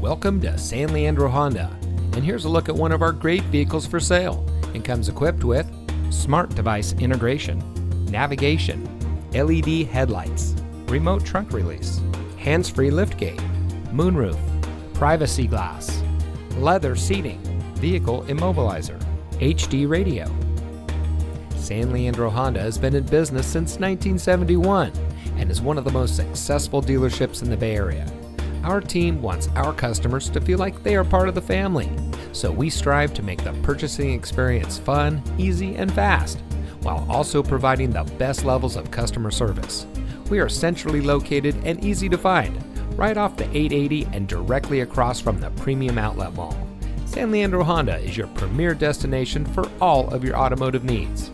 Welcome to San Leandro Honda, and here's a look at one of our great vehicles for sale. It comes equipped with smart device integration, navigation, LED headlights, remote trunk release, hands-free liftgate, moonroof, privacy glass, leather seating, vehicle immobilizer, HD radio. San Leandro Honda has been in business since 1971 and is one of the most successful dealerships in the Bay Area. Our team wants our customers to feel like they are part of the family, so we strive to make the purchasing experience fun, easy, and fast, while also providing the best levels of customer service. We are centrally located and easy to find, right off the 880 and directly across from the Premium Outlet Mall. San Leandro Honda is your premier destination for all of your automotive needs.